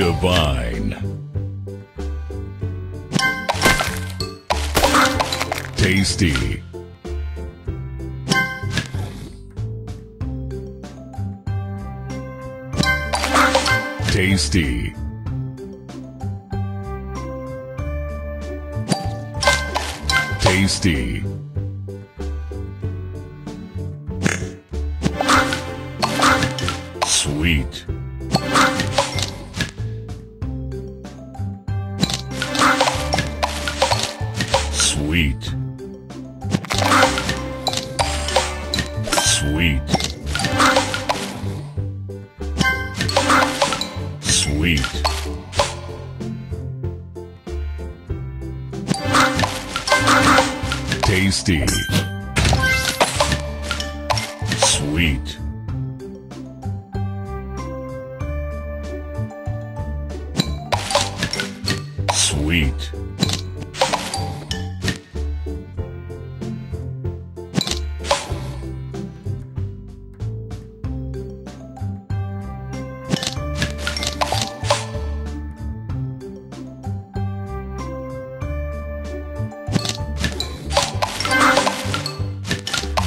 Divine. Tasty. Tasty. Tasty. Sweet. Sweet. Sweet. Sweet. Tasty. Sweet. Sweet.